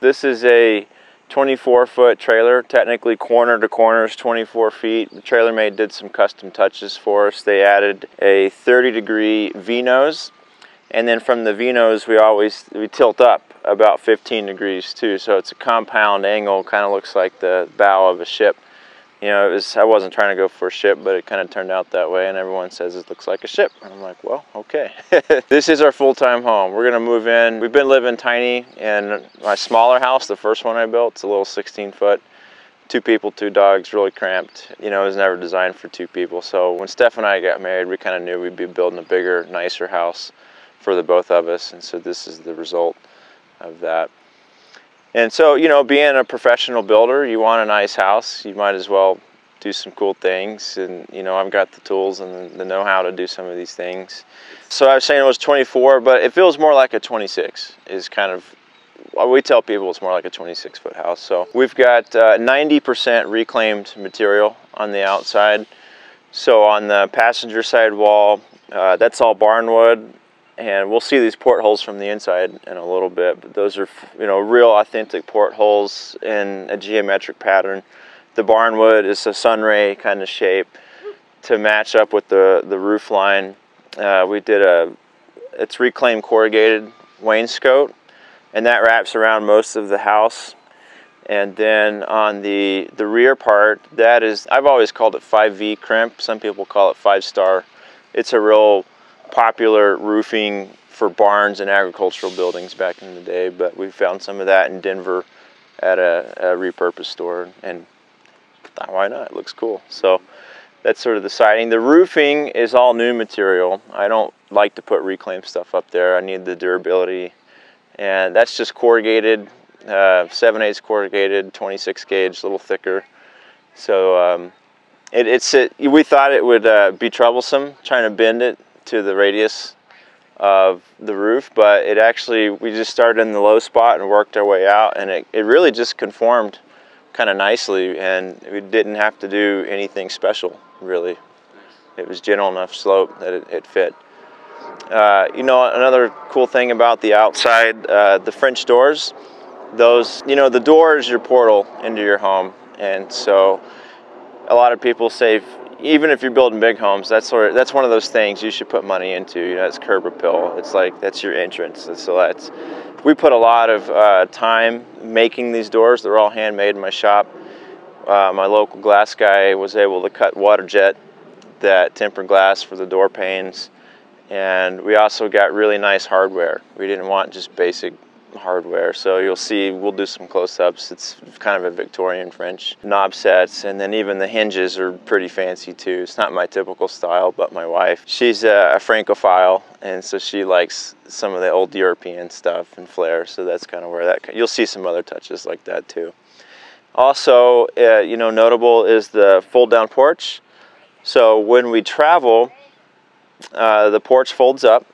This is a 24 foot trailer, technically corner to corner is 24 feet. The Trailer Made did some custom touches for us. They added a 30 degree V-nose and then from the V-nose we always we tilt up about 15 degrees too so it's a compound angle kind of looks like the bow of a ship you know, it was I wasn't trying to go for a ship, but it kind of turned out that way, and everyone says it looks like a ship. And I'm like, well, okay. this is our full-time home. We're gonna move in. We've been living tiny in my smaller house, the first one I built. It's a little 16 foot, two people, two dogs, really cramped. You know, it was never designed for two people. So when Steph and I got married, we kind of knew we'd be building a bigger, nicer house for the both of us, and so this is the result of that. And so, you know, being a professional builder, you want a nice house, you might as well do some cool things. And, you know, I've got the tools and the know-how to do some of these things. So I was saying it was 24, but it feels more like a 26 is kind of, we tell people it's more like a 26 foot house. So we've got 90% uh, reclaimed material on the outside. So on the passenger side wall, uh, that's all barnwood and we'll see these portholes from the inside in a little bit but those are you know real authentic portholes in a geometric pattern. The barnwood is a sunray kind of shape to match up with the the roof line. Uh, we did a it's reclaimed corrugated wainscot and that wraps around most of the house. And then on the the rear part that is I've always called it 5V crimp. Some people call it five star. It's a real popular roofing for barns and agricultural buildings back in the day, but we found some of that in Denver at a, a repurposed store, and thought, why not? It looks cool. So that's sort of the siding. The roofing is all new material. I don't like to put reclaimed stuff up there. I need the durability, and that's just corrugated, uh, 7 8 corrugated, 26 gauge, a little thicker. So um, it, it's it, we thought it would uh, be troublesome trying to bend it to the radius of the roof, but it actually, we just started in the low spot and worked our way out and it, it really just conformed kind of nicely and we didn't have to do anything special really. It was gentle enough slope that it, it fit. Uh, you know, another cool thing about the outside, uh, the French doors, those, you know, the door is your portal into your home. And so a lot of people say even if you're building big homes, that's sort of, that's one of those things you should put money into. You know, it's curb appeal. It's like that's your entrance. So that's we put a lot of uh, time making these doors. They're all handmade in my shop. Uh, my local glass guy was able to cut water jet that tempered glass for the door panes, and we also got really nice hardware. We didn't want just basic hardware. So you'll see, we'll do some close-ups. It's kind of a Victorian French knob sets, and then even the hinges are pretty fancy too. It's not my typical style, but my wife, she's a, a Francophile, and so she likes some of the old European stuff and flair. So that's kind of where that, you'll see some other touches like that too. Also, uh, you know, notable is the fold-down porch. So when we travel, uh, the porch folds up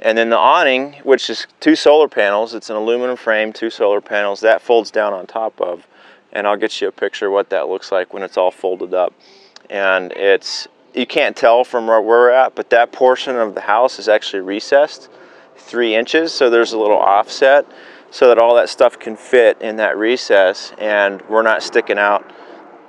and then the awning, which is two solar panels, it's an aluminum frame, two solar panels, that folds down on top of. And I'll get you a picture of what that looks like when it's all folded up. And it's, you can't tell from where we're at, but that portion of the house is actually recessed three inches. So there's a little offset so that all that stuff can fit in that recess and we're not sticking out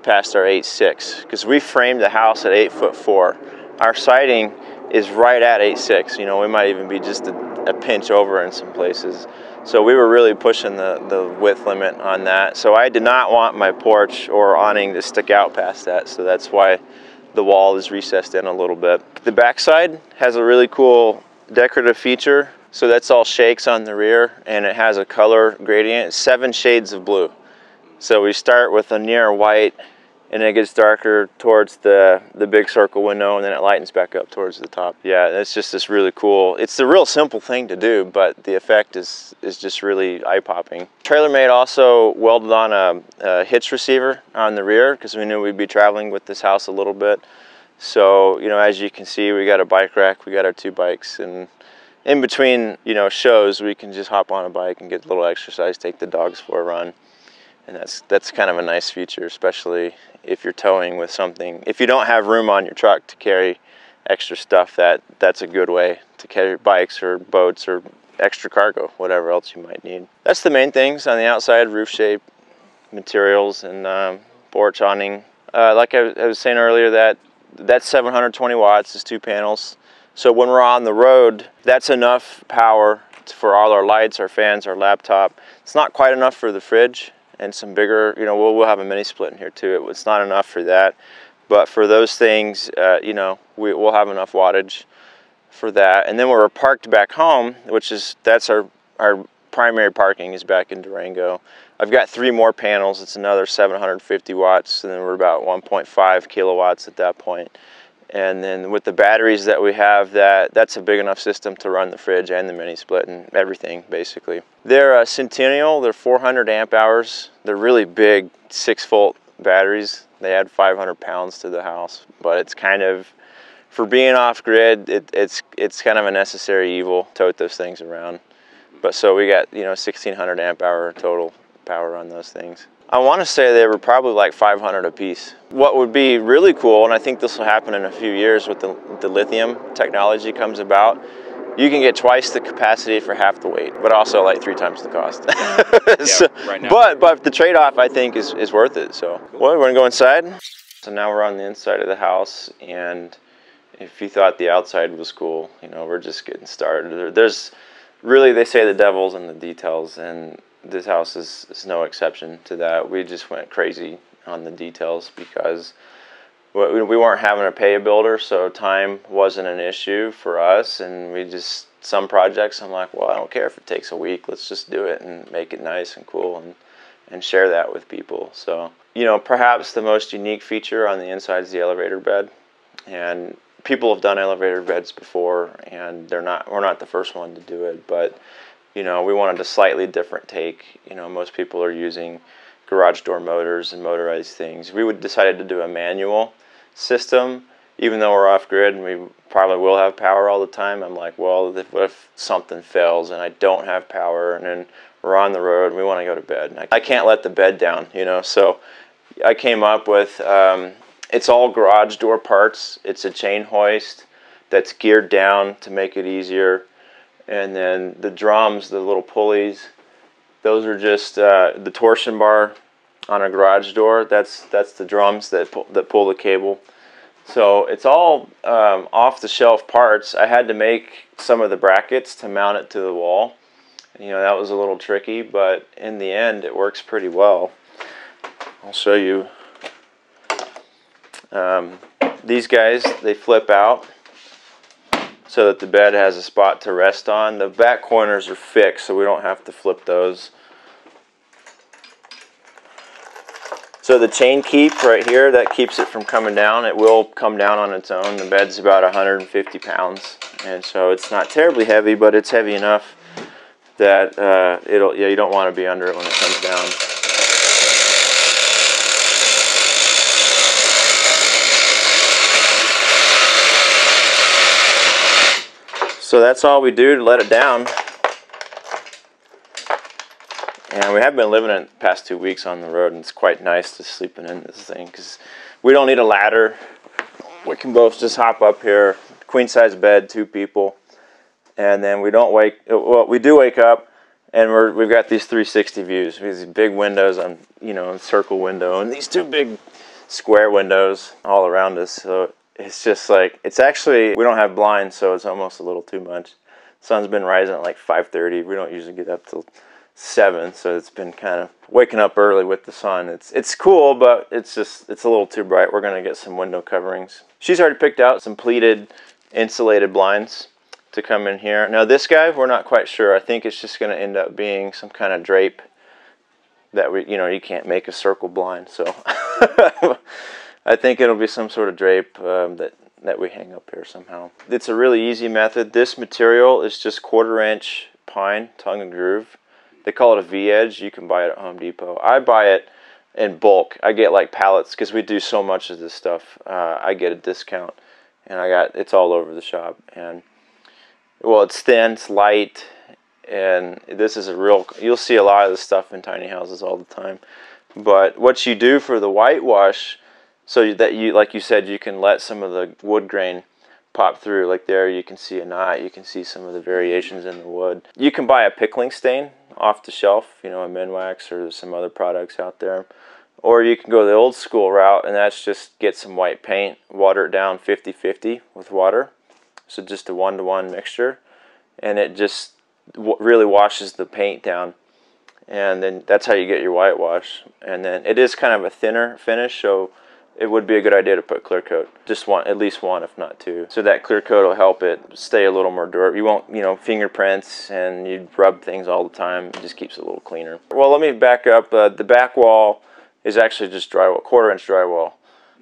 past our 8.6 because we framed the house at 8 foot 4. Our siding is right at 8.6. You know, we might even be just a, a, pinch over in some places. So we were really pushing the, the width limit on that. So I did not want my porch or awning to stick out past that. So that's why the wall is recessed in a little bit. The backside has a really cool decorative feature. So that's all shakes on the rear and it has a color gradient, seven shades of blue. So we start with a near white and then it gets darker towards the the big circle window and then it lightens back up towards the top. Yeah it's just this really cool it's a real simple thing to do but the effect is is just really eye-popping. Trailer Made also welded on a, a hitch receiver on the rear because we knew we'd be traveling with this house a little bit. So you know as you can see we got a bike rack we got our two bikes and in between you know shows we can just hop on a bike and get a little exercise take the dogs for a run and that's that's kind of a nice feature especially if you're towing with something if you don't have room on your truck to carry extra stuff that that's a good way to carry bikes or boats or extra cargo, whatever else you might need. That's the main things on the outside, roof shape, materials, and um, porch awning. Uh, like I, I, was saying earlier, that that's 720 watts is two panels. So when we're on the road, that's enough power for all our lights, our fans, our laptop. It's not quite enough for the fridge and some bigger, you know, we'll, we'll have a mini split in here too. It's not enough for that. But for those things, uh, you know, we, we'll have enough wattage for that. And then when we're parked back home, which is, that's our, our primary parking is back in Durango. I've got three more panels. It's another 750 watts, and then we're about 1.5 kilowatts at that point. And then with the batteries that we have, that that's a big enough system to run the fridge and the mini split and everything basically. They're a Centennial. They're 400 amp hours. They're really big, six volt batteries. They add 500 pounds to the house, but it's kind of for being off grid. It, it's it's kind of a necessary evil. Tote those things around. But so we got you know 1600 amp hour total power on those things. I want to say they were probably like 500 a piece. What would be really cool, and I think this will happen in a few years with the, the lithium technology comes about, you can get twice the capacity for half the weight, but also like three times the cost. yeah, so, right but but the trade-off I think is, is worth it. So cool. well, we're gonna go inside. So now we're on the inside of the house, and if you thought the outside was cool, you know, we're just getting started. There's really they say the devil's in the details, and this house is, is no exception to that. We just went crazy on the details because we weren't having to pay a builder, so time wasn't an issue for us. And we just, some projects, I'm like, well, I don't care if it takes a week, let's just do it and make it nice and cool and, and share that with people. So, you know, perhaps the most unique feature on the inside is the elevator bed. And people have done elevator beds before, and they're not, we're not the first one to do it, but you know, we wanted a slightly different take. You know, most people are using garage door motors and motorized things. We would decided to do a manual system, even though we're off grid and we probably will have power all the time. I'm like, well, if, if something fails and I don't have power, and then we're on the road and we want to go to bed, I, I, can't let the bed down, you know. So I came up with um, it's all garage door parts. It's a chain hoist that's geared down to make it easier and then the drums, the little pulleys, those are just uh, the torsion bar on a garage door. That's that's the drums that pull, that pull the cable. So it's all um, off the shelf parts. I had to make some of the brackets to mount it to the wall. You know that was a little tricky, but in the end it works pretty well. I'll show you. Um, these guys they flip out so that the bed has a spot to rest on. The back corners are fixed so we don't have to flip those. So the chain keep right here, that keeps it from coming down. It will come down on its own. The bed's about 150 pounds and so it's not terribly heavy but it's heavy enough that uh, it'll yeah you don't want to be under it when it comes down. So that's all we do to let it down. And we have been living in the past two weeks on the road, and it's quite nice to sleeping in this thing because we don't need a ladder. We can both just hop up here, queen size bed, two people, and then we don't wake. Well, we do wake up, and we're we've got these 360 views. These big windows on you know a circle window, and these two big square windows all around us. So it's just like it's actually we don't have blinds, so it's almost a little too much. Sun's been rising at like 5:30. We don't usually get up till seven, so it's been kind of waking up early with the sun. It's it's cool, but it's just it's a little too bright. We're gonna get some window coverings. She's already picked out some pleated insulated blinds to come in here. Now this guy, we're not quite sure. I think it's just gonna end up being some kind of drape that we, you know, you can't make a circle blind, so. I think it'll be some sort of drape um, that, that we hang up here somehow. It's a really easy method. This material is just quarter inch pine, tongue and groove. They call it a V-edge. You can buy it at Home Depot. I buy it in bulk. I get like pallets because we do so much of this stuff. Uh, I get a discount, and I got it's all over the shop. And well, it's thin, it's light, and this is a real. You'll see a lot of this stuff in tiny houses all the time. But what you do for the whitewash so that you like you said you can let some of the wood grain pop through. Like there, you can see a knot. You can see some of the variations in the wood. You can buy a pickling stain off the shelf, you know, a Minwax or some other products out there. Or you can go the old school route, and that's just get some white paint, water it down 50 50 with water. So just a one to one mixture. And it just really washes the paint down. And then that's how you get your whitewash. And then it is kind of a thinner finish, so it would be a good idea to put clear coat. Just one, at least one, if not two. So that clear coat will help it stay a little more durable. You won't, you know, fingerprints and you rub things all the time. It just keeps it a little cleaner. Well, let me back up. Uh, the back wall is actually just drywall, quarter inch drywall.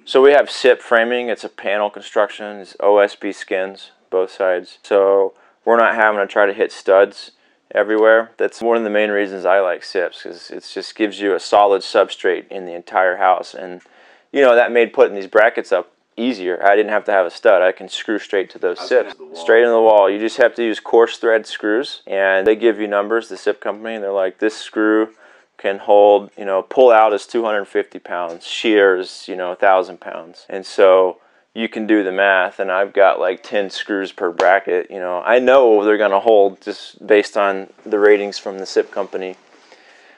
So we have SIP framing. It's a panel construction. It's OSB skins, both sides. So we're not having to try to hit studs everywhere. That's one of the main reasons I like SIPs because it just gives you a solid substrate in the entire house. And, you know, that made putting these brackets up easier. I didn't have to have a stud. I can screw straight to those SIPs, straight in the wall. You just have to use coarse thread screws, and they give you numbers, the SIP company. And they're like, this screw can hold, you know, pull out is 250 pounds, shears, you know, 1,000 pounds. And so you can do the math, and I've got like 10 screws per bracket. You know, I know they're going to hold just based on the ratings from the SIP company.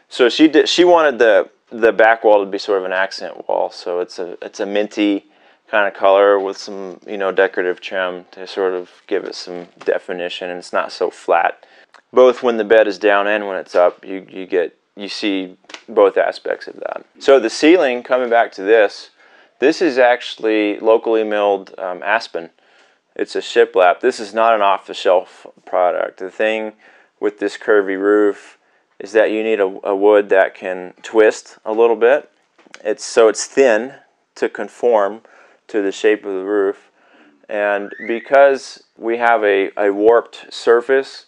So she did. She wanted the the back wall to be sort of an accent wall. So it's a it's a minty kind of color with some you know decorative trim to sort of give it some definition, and it's not so flat. Both when the bed is down and when it's up, you you get you see both aspects of that. So the ceiling, coming back to this, this is actually locally milled um, aspen. It's a shiplap. This is not an off-the-shelf product. The thing with this curvy roof is that you need a, a wood that can twist a little bit. It's so it's thin to conform to the shape of the roof. And because we have a, a warped surface,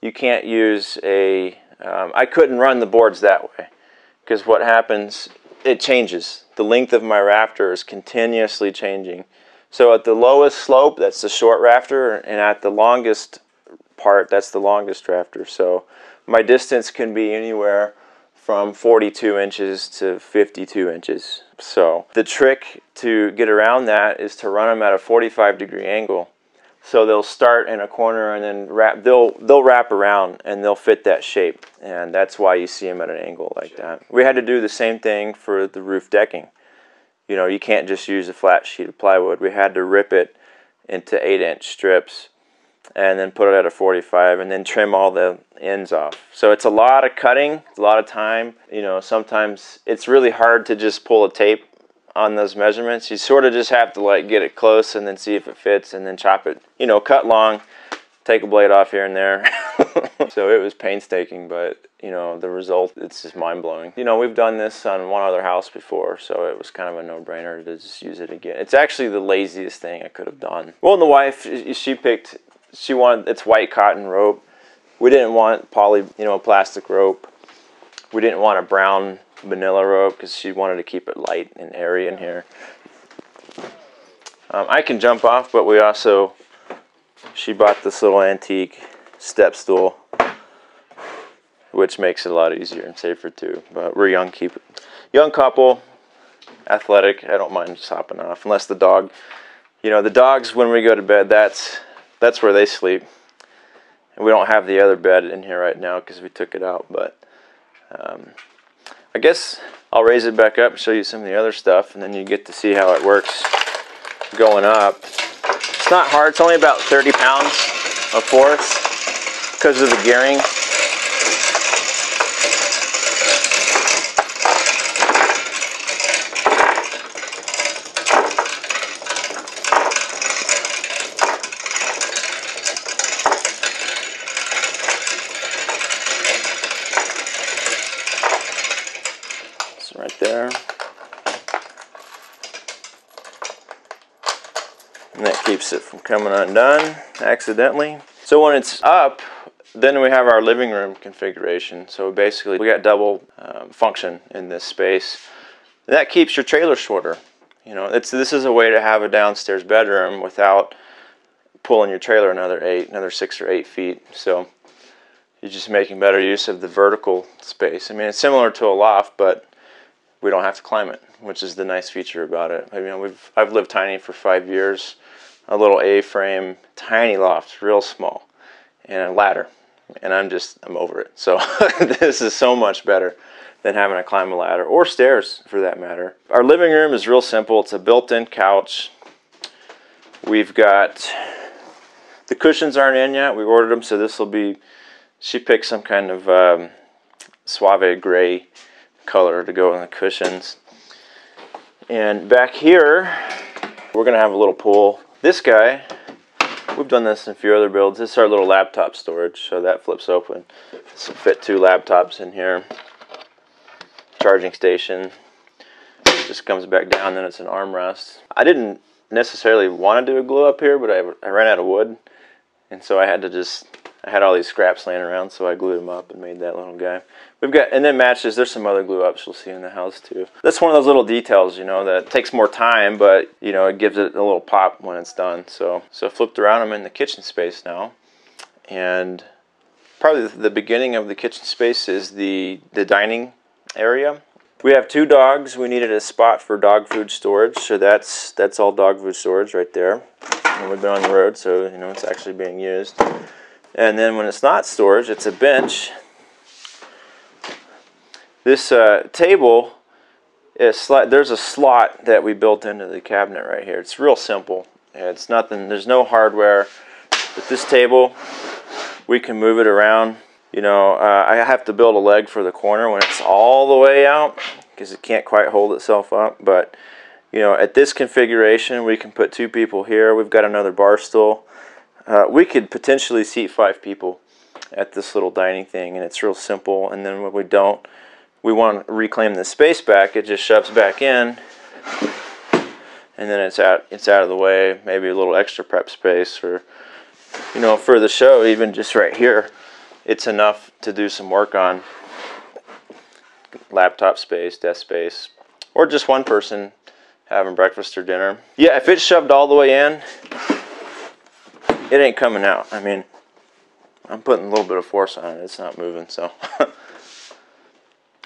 you can't use a um, I couldn't run the boards that way because what happens, it changes. The length of my rafter is continuously changing. So at the lowest slope, that's the short rafter, and at the longest part, that's the longest rafter. So my distance can be anywhere from 42 inches to 52 inches. So the trick to get around that is to run them at a 45 degree angle so they'll start in a corner and then wrap. They'll they'll wrap around and they'll fit that shape, and that's why you see them at an angle like that. We had to do the same thing for the roof decking. You know, you can't just use a flat sheet of plywood. We had to rip it into eight inch strips and then put it at a 45 and then trim all the ends off. So it's a lot of cutting, a lot of time. You know, sometimes it's really hard to just pull a tape on those measurements. You sort of just have to like get it close and then see if it fits and then chop it, you know, cut long, take a blade off here and there. so it was painstaking, but you know, the result, it's just mind blowing. You know, we've done this on one other house before, so it was kind of a no brainer to just use it again. It's actually the laziest thing I could have done. Well, and the wife, she picked, she wanted, it's white cotton rope. We didn't want poly, you know, plastic rope. We didn't want a brown manila rope because she wanted to keep it light and airy in here. Um, I can jump off, but we also, she bought this little antique step stool, which makes it a lot easier and safer too. But we're young, keep young couple, athletic. I don't mind just hopping off, unless the dog, you know, the dogs when we go to bed, that's that's where they sleep. And we don't have the other bed in here right now because we took it out, but. Um, I guess I'll raise it back up, show you some of the other stuff, and then you get to see how it works going up. It's not hard, it's only about 30 pounds of force because of the gearing. Coming undone accidentally. So when it's up, then we have our living room configuration. So basically we got double um, function in this space. That keeps your trailer shorter. You know, it's this is a way to have a downstairs bedroom without pulling your trailer another eight, another six or eight feet. So you're just making better use of the vertical space. I mean, it's similar to a loft, but we don't have to climb it, which is the nice feature about it. I mean, we've I've lived tiny for five years. A little A-frame, tiny loft, real small, and a ladder. And I'm just, I'm over it. So this is so much better than having to climb a ladder or stairs for that matter. Our living room is real simple. It's a built-in couch. We've got, the cushions aren't in yet. We ordered them, so this will be, she picked some kind of um, suave gray color to go on the cushions. And back here, we're gonna have a little pool. This guy, we've done this in a few other builds. This is our little laptop storage, so that flips open. This will fit two laptops in here. Charging station. Just comes back down, then it's an armrest. I didn't necessarily want to do a glue up here, but I, I ran out of wood. And so I had to just I had all these scraps laying around, so I glued them up and made that little guy. We've got, and then matches, there's some other glue ups you'll see in the house too. That's one of those little details, you know, that takes more time, but, you know, it gives it a little pop when it's done. So, so flipped around, I'm in the kitchen space now. And probably the beginning of the kitchen space is the, the dining area. We have two dogs. We needed a spot for dog food storage, so that's that's all dog food storage right there. And we've been on the road, so you know it's actually being used. And then when it's not storage, it's a bench. This uh, table is there's a slot that we built into the cabinet right here. It's real simple. It's nothing. There's no hardware. With this table, we can move it around. You know, uh, I have to build a leg for the corner when it's all the way out because it can't quite hold itself up. But you know, at this configuration, we can put two people here. We've got another bar stool. Uh, we could potentially seat five people at this little dining thing, and it's real simple. And then when we don't, we want to reclaim the space back. It just shoves back in, and then it's out. It's out of the way. Maybe a little extra prep space, or you know, for the show, even just right here, it's enough to do some work on. Laptop space, desk space, or just one person having breakfast or dinner. Yeah, if it's shoved all the way in, it ain't coming out. I mean, I'm putting a little bit of force on it. It's not moving, so.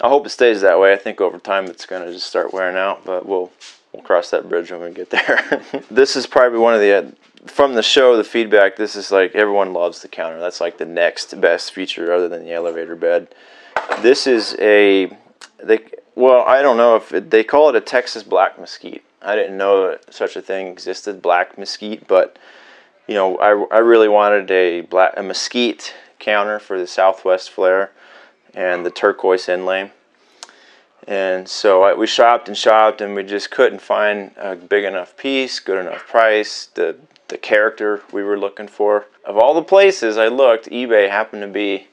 I hope it stays that way. I think over time it's going to just start wearing out, but we'll we'll cross that bridge when we get there. this is probably one of the uh, from the show, the feedback. This is like everyone loves the counter. That's like the next best feature other than the elevator bed. This is a they well, I don't know if it, they call it a Texas black mesquite. I didn't know such a thing existed, black mesquite, but you know, I, I really wanted a black a mesquite counter for the Southwest flare and the turquoise inlay. And so I, we shopped and shopped, and we just couldn't find a big enough piece, good enough price, the the character we were looking for. Of all the places I looked, eBay happened to be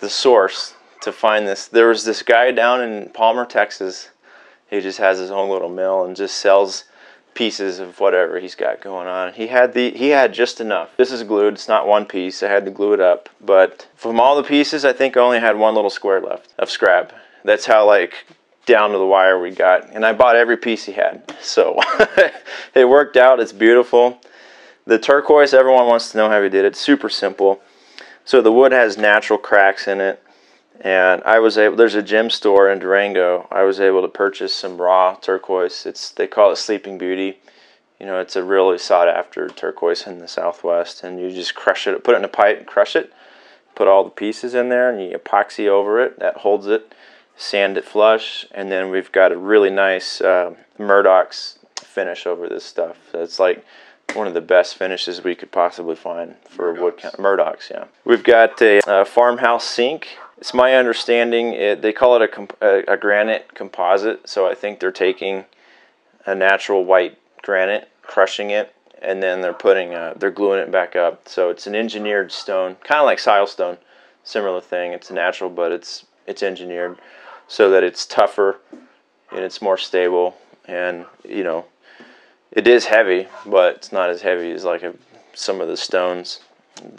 the source to find this. There was this guy down in Palmer, Texas. He just has his own little mill and just sells pieces of whatever he's got going on. He had the he had just enough. This is glued. It's not one piece. I had to glue it up. But from all the pieces, I think I only had one little square left of scrap. That's how like down to the wire we got. And I bought every piece he had. So it worked out. It's beautiful. The turquoise, everyone wants to know how he did it. Super simple. So the wood has natural cracks in it and I was able. There's a gem store in Durango. I was able to purchase some raw turquoise. It's they call it Sleeping Beauty. You know, it's a really sought after turquoise in the Southwest, and you just crush it, put it in a pipe, and crush it, put all the pieces in there, and you epoxy over it. That holds it. Sand it flush, and then we've got a really nice uh, Murdock's finish over this stuff. It's like one of the best finishes we could possibly find for Murdock's. wood. Murdock's, yeah. We've got a, a farmhouse sink it's my understanding it, they call it a, a, a, granite composite, so I think they're taking a natural white granite, crushing it, and then they're putting a, they're gluing it back up. So it's an engineered stone, kind of like silestone, similar thing. It's natural, but it's it's engineered so that it's tougher and it's more stable. And you know, it is heavy, but it's not as heavy as like a, some of the stones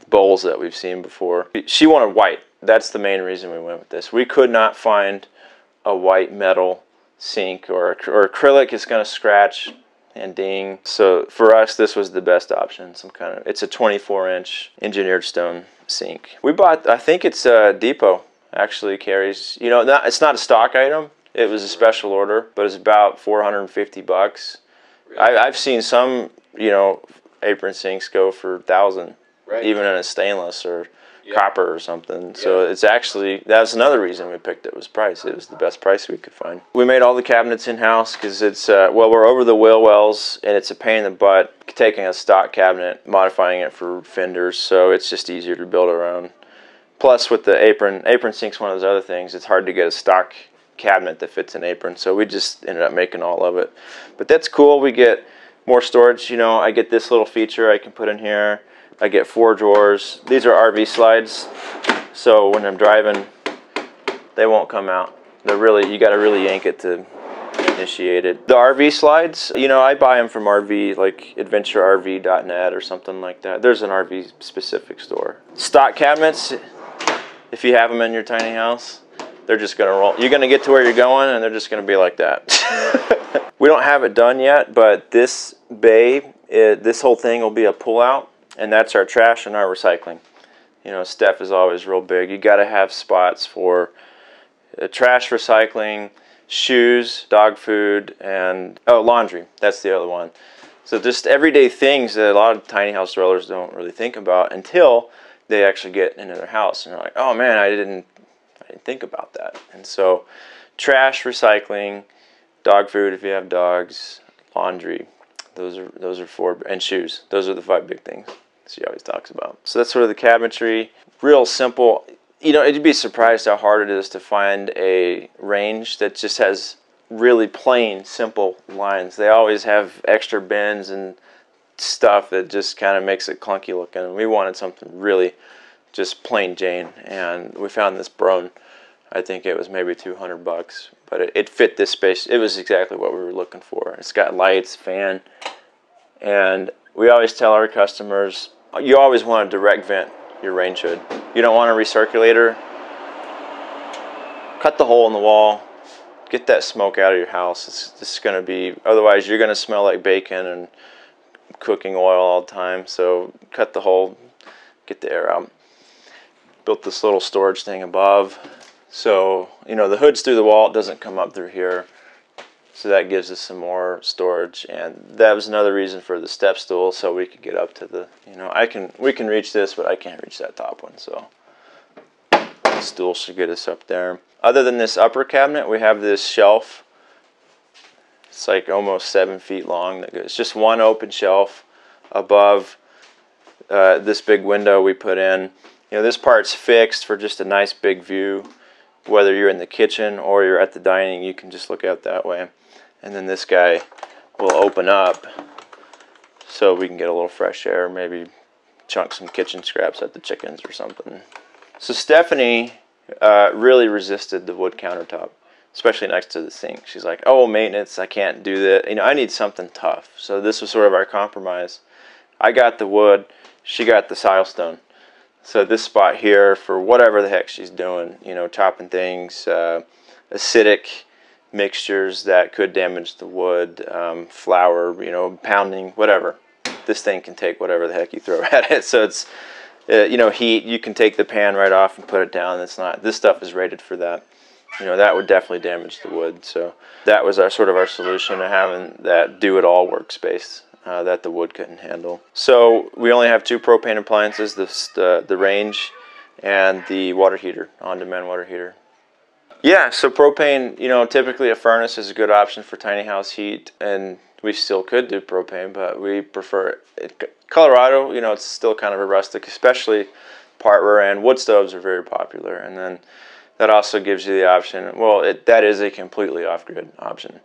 bowls that we've seen before. She wanted white that's the main reason we went with this. We could not find a white metal sink or, or acrylic is going to scratch and ding. So for us, this was the best option. Some kind of it's a 24 inch engineered stone sink. We bought. I think it's a Depot actually carries. You know, not, it's not a stock item. It was a special order, but it's about 450 bucks. I, I've seen some. You know, apron sinks go for thousand, Right. even in a stainless or Copper or something. So it's actually that's another reason we picked it was price. It was the best price we could find. We made all the cabinets in house because it's uh, well we're over the wheel wells and it's a pain in the butt taking a stock cabinet modifying it for fenders. So it's just easier to build our own. Plus with the apron, apron sink's one of those other things. It's hard to get a stock cabinet that fits an apron. So we just ended up making all of it. But that's cool. We get more storage. You know, I get this little feature I can put in here. I get four drawers. These are RV slides. So when I'm driving, they won't come out. They're really, you got to really yank it to initiate it. The RV slides, you know, I buy them from RV, like adventurerv.net or something like that. There's an RV specific store. Stock cabinets, if you have them in your tiny house, they're just gonna roll. You're gonna get to where you're going, and they're just gonna be like that. we don't have it done yet, but this bay, it, this whole thing will be a pull-out, and that's our trash and our recycling. You know, Steph is always real big. You got to have spots for uh, trash, recycling, shoes, dog food, and oh, laundry. That's the other one. So just everyday things that a lot of tiny house dwellers don't really think about until they actually get into their house and they're like, "Oh man, I didn't, I didn't think about that." And so, trash, recycling, dog food if you have dogs, laundry. Those are those are four and shoes. Those are the five big things she always talks about. So that's sort of the cabinetry. Real simple. You know, you'd be surprised how hard it is to find a range that just has really plain, simple lines. They always have extra bends and stuff that just kind of makes it clunky looking. We wanted something really just plain Jane, and we found this Broan. I think it was maybe 200 bucks, but it, it fit this space. It was exactly what we were looking for. It's got lights, fan, and we always tell our customers you always want to direct vent your range hood. You don't want a recirculator. Cut the hole in the wall. Get that smoke out of your house. It's just going to be, otherwise, you're going to smell like bacon and cooking oil all the time. So, cut the hole, get the air out. Built this little storage thing above. So, you know, the hood's through the wall, it doesn't come up through here. So that gives us some more storage, and that was another reason for the step stool, so we could get up to the, you know, I can we can reach this, but I can't reach that top one. So the stool should get us up there. Other than this upper cabinet, we have this shelf. It's like almost seven feet long. It's just one open shelf above uh, this big window we put in. You know, this part's fixed for just a nice big view. Whether you're in the kitchen or you're at the dining, you can just look out that way and then this guy will open up so we can get a little fresh air, maybe chunk some kitchen scraps at the chickens or something. So Stephanie uh, really resisted the wood countertop, especially next to the sink. She's like, "Oh, maintenance, I can't do that. You know, I need something tough." So this was sort of our compromise. I got the wood, she got the silestone. So this spot here, for whatever the heck she's doing, you know, chopping things, uh, acidic mixtures that could damage the wood, um, flour, you know, pounding, whatever. This thing can take whatever the heck you throw at it. So it's, uh, you know, heat. You can take the pan right off and put it down. It's not. This stuff is rated for that. You know, that would definitely damage the wood. So that was our sort of our solution to having that do-it-all workspace. Uh, that the wood couldn't handle. So we only have two propane appliances: the the, the range and the water heater, on-demand water heater. Yeah, so propane, you know, typically a furnace is a good option for tiny house heat, and we still could do propane, but we prefer it. Colorado, you know, it's still kind of a rustic, especially part where and wood stoves are very popular, and then that also gives you the option. Well, it that is a completely off-grid option.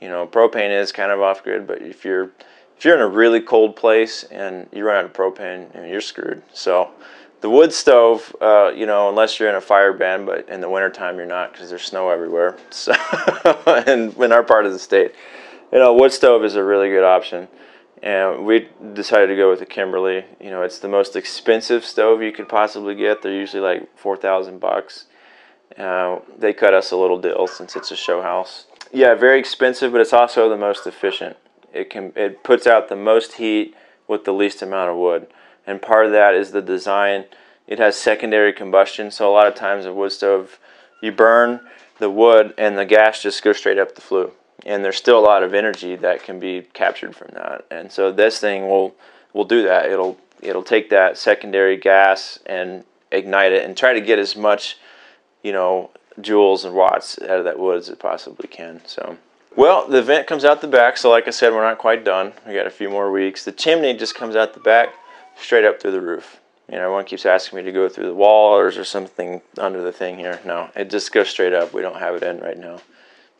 You know, propane is kind of off-grid, but if you're if you're in a really cold place and you run out of propane, you're screwed. So the wood stove, uh, you know, unless you're in a fire ban, but in the wintertime you're not because there's snow everywhere. So, and in our part of the state, you know, wood stove is a really good option. And we decided to go with the Kimberly. You know, it's the most expensive stove you could possibly get. They're usually like four thousand bucks. Uh, they cut us a little deal since it's a show house. Yeah, very expensive, but it's also the most efficient. It can it puts out the most heat with the least amount of wood and part of that is the design. It has secondary combustion, so a lot of times a wood stove, you burn the wood and the gas just goes straight up the flue, and there's still a lot of energy that can be captured from that. And so this thing will will do that. It'll it'll take that secondary gas and ignite it and try to get as much, you know, joules and watts out of that wood as it possibly can. So, well, the vent comes out the back. So, like I said, we're not quite done. We got a few more weeks. The chimney just comes out the back, straight up through the roof. You know, everyone keeps asking me to go through the wall or is there something under the thing here? No, it just goes straight up. We don't have it in right now.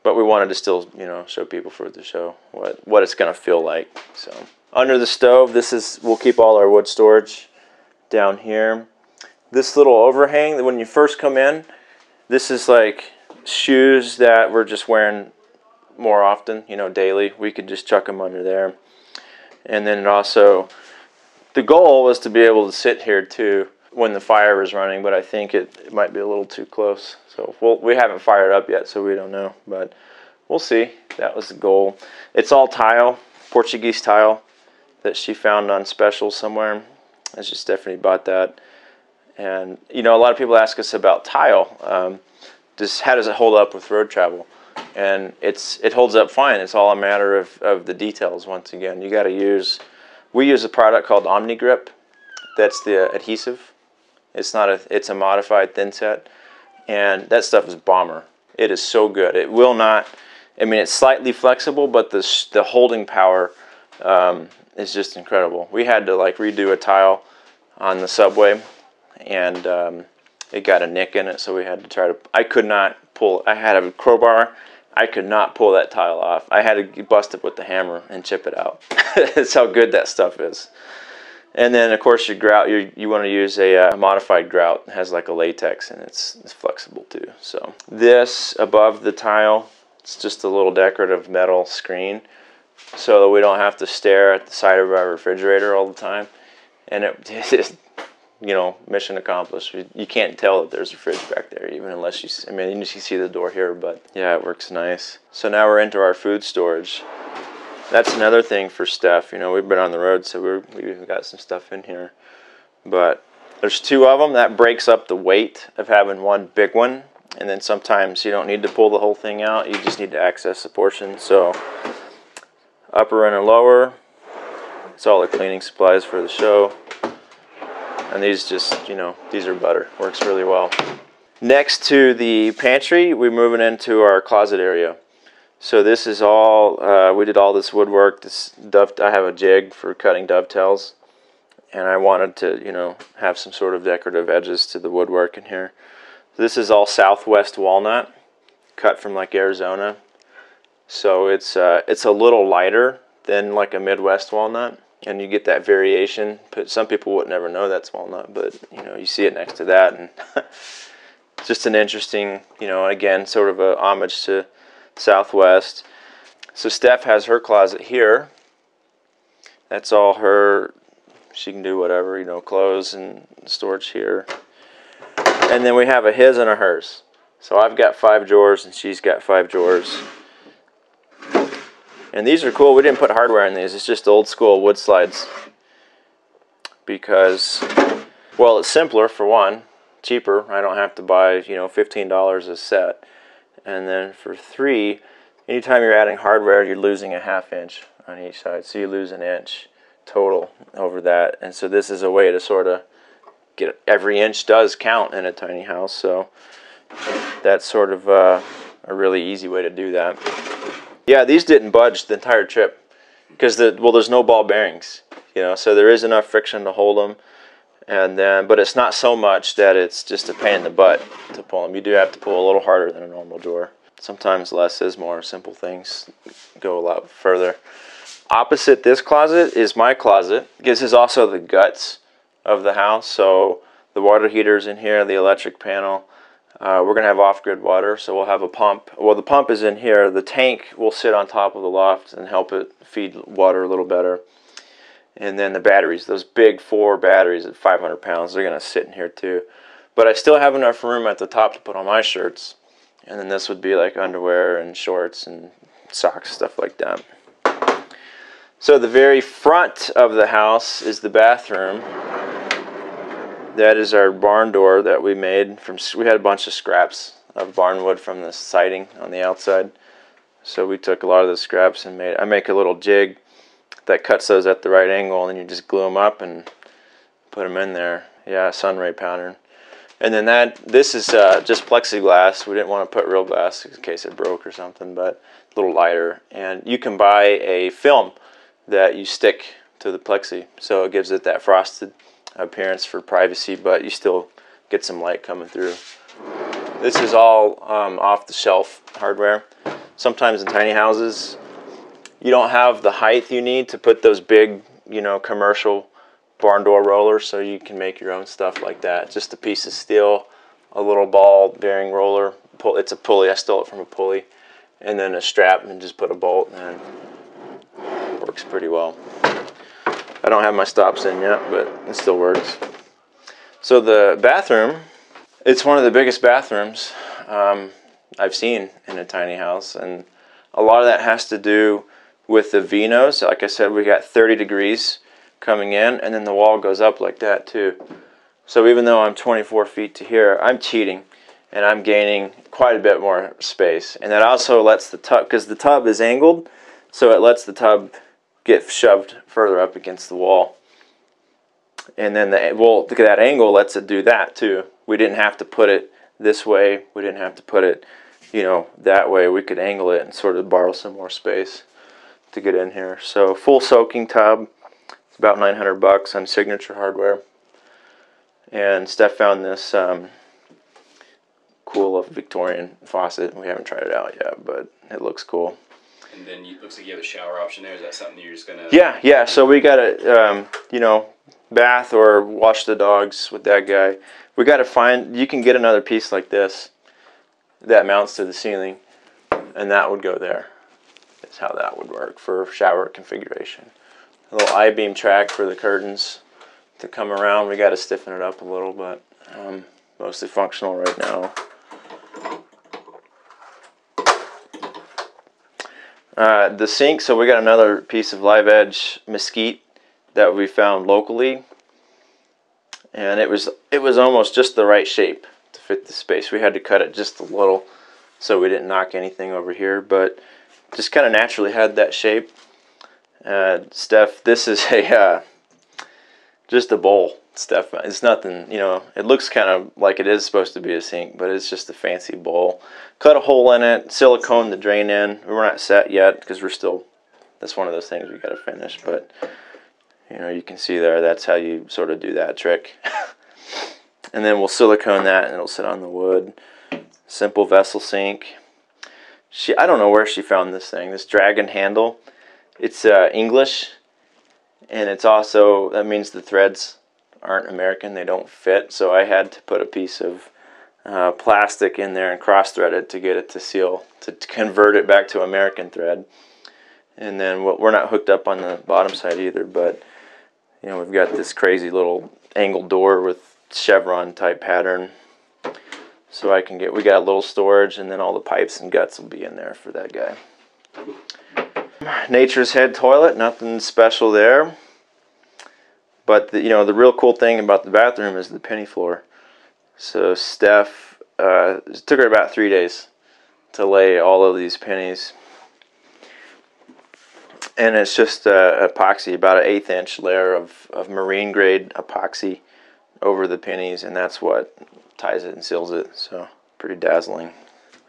But we wanted to still, you know, show people for the show what, what it's going to feel like. So under the stove, this is, we'll keep all our wood storage down here. This little overhang, when you first come in, this is like shoes that we're just wearing more often, you know, daily. We could just chuck them under there. And then it also the goal was to be able to sit here too when the fire was running, but I think it, it might be a little too close. So we'll, we haven't fired up yet, so we don't know, but we'll see. That was the goal. It's all tile, Portuguese tile that she found on special somewhere. As just Stephanie bought that. And, you know, a lot of people ask us about tile. Um, just how does it hold up with road travel? And it's it holds up fine. It's all a matter of, of the details once again. You got to use we use a product called OmniGrip. That's the adhesive. It's not a. It's a modified thin set, and that stuff is bomber. It is so good. It will not. I mean, it's slightly flexible, but the the holding power um, is just incredible. We had to like redo a tile on the subway, and um, it got a nick in it, so we had to try to. I could not pull. I had a crowbar I could not pull that tile off. I had to bust it with the hammer and chip it out. That's how good that stuff is. And then, of course, your grout, you you want to use a uh, modified grout. It has like a latex and it's, it's flexible too. So this above the tile, it's just a little decorative metal screen so that we don't have to stare at the side of our refrigerator all the time. And it, you know, mission accomplished. You can't tell that there's a fridge back there, even unless you, I mean, you can see the door here, but yeah, it works nice. So now we're into our food storage. That's another thing for Steph. You know, we've been on the road, so we're, we've got some stuff in here. But there's two of them. That breaks up the weight of having one big one. And then sometimes you don't need to pull the whole thing out. You just need to access a portion. So upper and a lower. It's all the cleaning supplies for the show and these just you know these are butter. Works really well. Next to the pantry we're moving into our closet area. So this is all uh, we did all this woodwork. This dove I have a jig for cutting dovetails. And I wanted to you know have some sort of decorative edges to the woodwork in here. This is all southwest walnut cut from like Arizona. So it's uh, it's a little lighter than like a Midwest walnut and you get that variation. But some people would never know that's walnut, but you know you see it next to that, and just an interesting, you know, again, sort of a homage to Southwest. So Steph has her closet here. That's all her. She can do whatever, you know, clothes and storage here. And then we have a his and a hers. So I've got five drawers and she's got five drawers. And these are cool. We didn't put hardware in these. It's just old school wood slides. Because, well, it's simpler for one, cheaper. I don't have to buy, you know, $15 a set. And then for three, anytime you're adding hardware, you're losing a half inch on each side. So you lose an inch total over that. And so this is a way to sort of get every inch does count in a tiny house. So that's sort of uh, a really easy way to do that. Yeah, these didn't budge the entire trip because the well, there's no ball bearings, you know, so there is enough friction to hold them, and then but it's not so much that it's just a pain in the butt to pull them. You do have to pull a little harder than a normal drawer. Sometimes less is more. Simple things go a lot further. Opposite this closet is my closet. This is also the guts of the house, so the water heater's in here, the electric panel. Uh, we're going to have off-grid water, so we'll have a pump. Well, the pump is in here. The tank will sit on top of the loft and help it feed water a little better. And then the batteries, those big four batteries at 500 pounds, they're going to sit in here too. But I still have enough room at the top to put on my shirts. And then this would be like underwear and shorts and socks, stuff like that. So the very front of the house is the bathroom that is our barn door that we made from we had a bunch of scraps of barn wood from the siding on the outside so we took a lot of the scraps and made I make a little jig that cuts those at the right angle, and you just glue them up and put them in there. Yeah, sunray pattern. And then that this is uh, just plexiglass. We didn't want to put real glass in case it broke or something, but a little lighter. And you can buy a film that you stick to the plexi, so it gives it that frosted appearance for privacy, but you still get some light coming through. This is all um, off the shelf hardware. Sometimes in tiny houses, you don't have the height you need to put those big, you know, commercial barn door rollers, so you can make your own stuff like that. Just a piece of steel, a little ball bearing roller. It's a pulley. I stole it from a pulley, and then a strap, and just put a bolt, and works pretty well. I don't have my stops in yet, but it still works. So the bathroom, it's one of the biggest bathrooms um, I've seen in a tiny house, and a lot of that has to do with the V-nose. Like I said, we got 30 degrees coming in, and then the wall goes up like that too. So even though I'm 24 feet to here, I'm cheating, and I'm gaining quite a bit more space. And that also lets the tub, because the tub is angled, so it lets the tub get shoved further up against the wall. And then the well, look at that angle lets it do that too. We didn't have to put it this way. We didn't have to put it, you know, that way. We could angle it and sort of borrow some more space to get in here. So full soaking tub. It's about 900 bucks on Signature Hardware. And Steph found this um, cool Victorian faucet. We haven't tried it out yet, but it looks cool. And then it looks like you have a shower option there. Is that something you're just gonna? Yeah, yeah. So we got a, um, you know, bath or wash the dogs with that guy. We got to find. You can get another piece like this that mounts to the ceiling, and that would go there. That's how that would work for shower configuration. A little I-beam track for the curtains to come around. We got to stiffen it up a little, but um, mostly functional right now. Uh, the sink, so we got another piece of live edge mesquite that we found locally. And it was it was almost just the right shape to fit the space. We had to cut it just a little so we didn't knock anything over here, but just kind of naturally had that shape. Uh, Steph, this is a uh, just a bowl. Steph, it's nothing, you know, it looks kind of like it is supposed to be a sink, but it's just a fancy bowl. Cut a hole in it, silicone the drain in. We're not set yet because we're still, that's one of those things we got to finish, but you know, you can see there, that's how you sort of do that trick. and then we'll silicone that and it'll sit on the wood. Simple vessel sink. She, I don't know where she found this thing, this dragon handle. It's uh, English, and it's also, that means the threads aren't American, they don't fit. So I had to put a piece of uh, plastic in there and cross thread it to get it to seal, to, to convert it back to American thread. And then we're not hooked up on the bottom side either, but you know, we've got this crazy little angled door with chevron type pattern. So I can get, we got a little storage and then all the pipes and guts will be in there for that guy. Nature's Head toilet, nothing special there. But the, you know the real cool thing about the bathroom is the penny floor. So Steph uh, took her about three days to lay all of these pennies, and it's just uh, epoxy, about an eighth inch layer of, of marine grade epoxy over the pennies, and that's what ties it and seals it. So pretty dazzling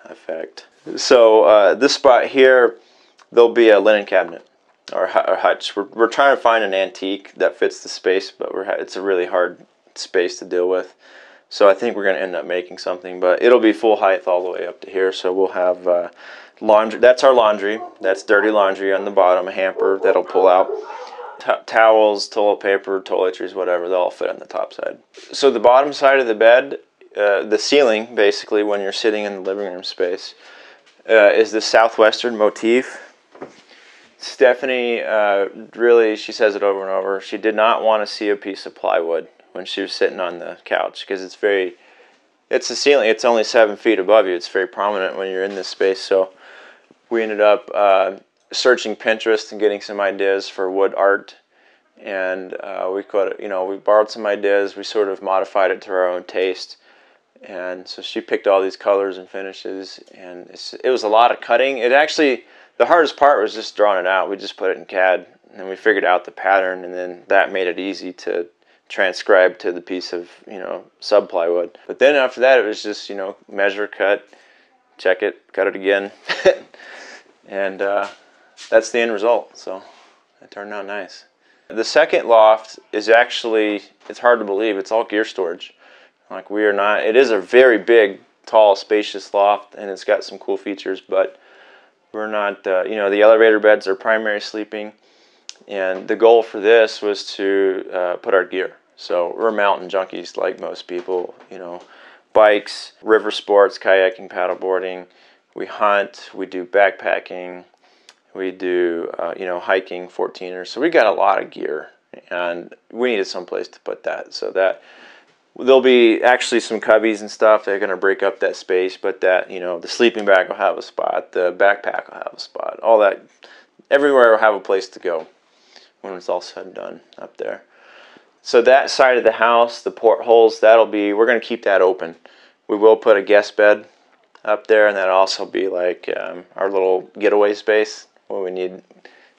effect. So uh, this spot here, there'll be a linen cabinet or, or hutch. We're, we're trying to find an antique that fits the space, but we're it's a really hard space to deal with. So I think we're going to end up making something, but it'll be full height all the way up to here. So we'll have uh, laundry. That's our laundry. That's dirty laundry on the bottom, a hamper that'll pull out. T towels, toilet paper, toiletries, whatever, they'll all fit on the top side. So the bottom side of the bed, uh, the ceiling, basically, when you're sitting in the living room space, uh, is the southwestern motif Stephanie uh, really, she says it over and over. She did not want to see a piece of plywood when she was sitting on the couch because it's very, it's a ceiling. It's only seven feet above you. It's very prominent when you're in this space. So we ended up uh, searching Pinterest and getting some ideas for wood art. And uh, we could, you know, we borrowed some ideas. We sort of modified it to our own taste. And so she picked all these colors and finishes. And it was a lot of cutting. It actually the hardest part was just drawing it out. We just put it in CAD and we figured out the pattern, and then that made it easy to transcribe to the piece of you know sub plywood. But then after that, it was just you know measure, cut, check it, cut it again, and uh, that's the end result. So it turned out nice. The second loft is actually it's hard to believe it's all gear storage. Like we are not. It is a very big, tall, spacious loft, and it's got some cool features, but we're not. Uh, you know, the elevator beds are primary sleeping and the goal for this was to uh, put our gear. So we're mountain junkies like most people, you know, bikes, river sports, kayaking, paddleboarding. We hunt, we do backpacking, we do, uh, you know, hiking, 14ers. So we got a lot of gear and we needed some place to put that. So that there'll be actually some cubbies and stuff that are going to break up that space, but that, you know, the sleeping bag will have a spot, the backpack will have a spot, all that, everywhere will have a place to go when it's all said and done up there. So that side of the house, the portholes, that'll be, we're going to keep that open. We will put a guest bed up there, and that'll also be like um, our little getaway space where we need,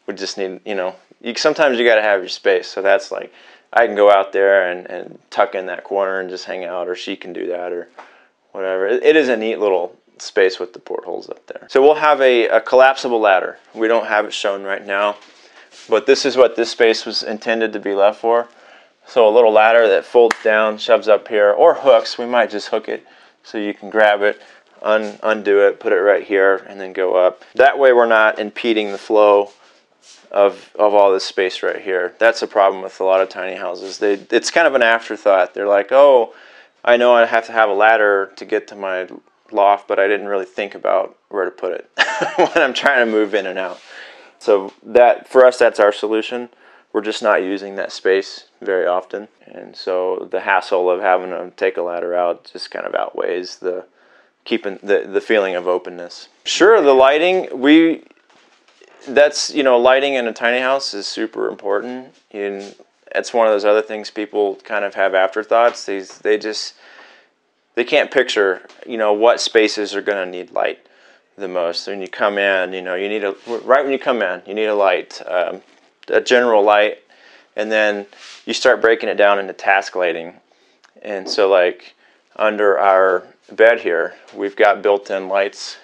we just need, you know, you, sometimes you got to have your space. So that's like, I can go out there and, and tuck in that corner and just hang out, or she can do that, or whatever. it, it is a neat little space with the portholes up there. So we'll have a, a collapsible ladder. We don't have it shown right now. But this is what this space was intended to be left for. So a little ladder that folds down, shoves up here, or hooks. We might just hook it so you can grab it, un undo it, put it right here, and then go up. That way we're not impeding the flow of, of all this space right here. That's a problem with a lot of tiny houses. They, it's kind of an afterthought. They're like, oh, I know I have to have a ladder to get to my loft, but I didn't really think about where to put it when I'm trying to move in and out. So that for us, that's our solution. We're just not using that space very often, and so the hassle of having to take a ladder out just kind of outweighs the keeping the the feeling of openness. Sure, the lighting we that's you know lighting in a tiny house is super important. And it's one of those other things people kind of have afterthoughts. These they just they can't picture you know what spaces are going to need light the most. When you come in, you know, you need a right when you come in, you need a light, um, a general light, and then you start breaking it down into task lighting. And so, like under our bed here, we've got built-in lights.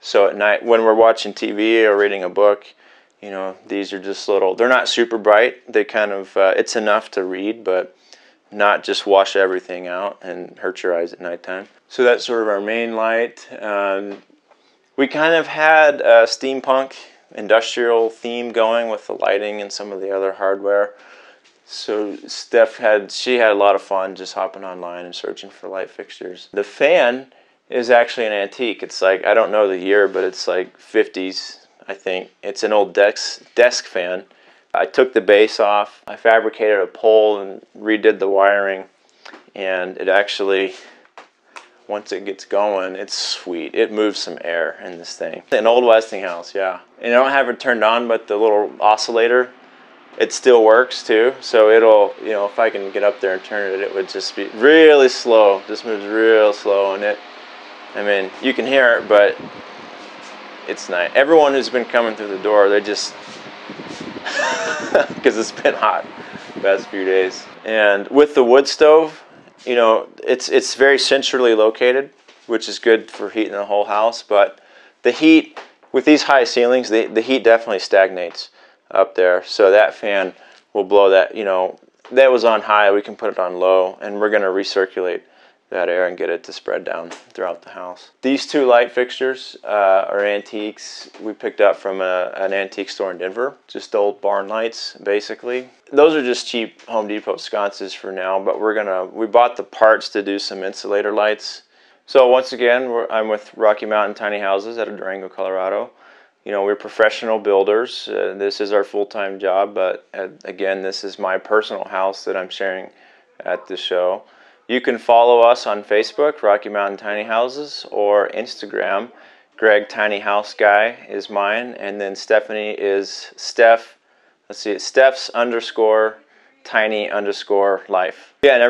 So at night, when we're watching TV or reading a book, you know, these are just little. They're not super bright. They kind of uh, it's enough to read, but not just wash everything out and hurt your eyes at nighttime. So that's sort of our main light. Um, we kind of had a steampunk industrial theme going with the lighting and some of the other hardware. So Steph had she had a lot of fun just hopping online and searching for light fixtures. The fan is actually an antique. It's like I don't know the year, but it's like 50s, I think. It's an old desk desk fan. I took the base off. I fabricated a pole and redid the wiring, and it actually once it gets going, it's sweet. It moves some air in this thing. An old Westinghouse, yeah. And I don't have it turned on, but the little oscillator, it still works too. So it'll, you know, if I can get up there and turn it, it would just be really slow. Just moves real slow. And it, I mean, you can hear it, but it's nice. Everyone who's been coming through the door, they just, because it's been hot the past few days. And with the wood stove, you know, it's it's very centrally located, which is good for heating the whole house. But the heat with these high ceilings, the the heat definitely stagnates up there. So that fan will blow that. You know, that was on high. We can put it on low, and we're going to recirculate that air and get it to spread down throughout the house. These two light fixtures uh, are antiques we picked up from a, an antique store in Denver, just old barn lights basically. Those are just cheap Home Depot sconces for now, but we're gonna, we bought the parts to do some insulator lights. So once again, I'm with Rocky Mountain Tiny Houses out of Durango, Colorado. You know, we're professional builders. Uh, this is our full-time job, but uh, again, this is my personal house that I'm sharing at the show. You can follow us on Facebook, Rocky Mountain Tiny Houses, or Instagram. Greg Tiny House Guy is mine, and then Stephanie is Steph. Let's see, Steph's underscore tiny underscore life. Yeah, and every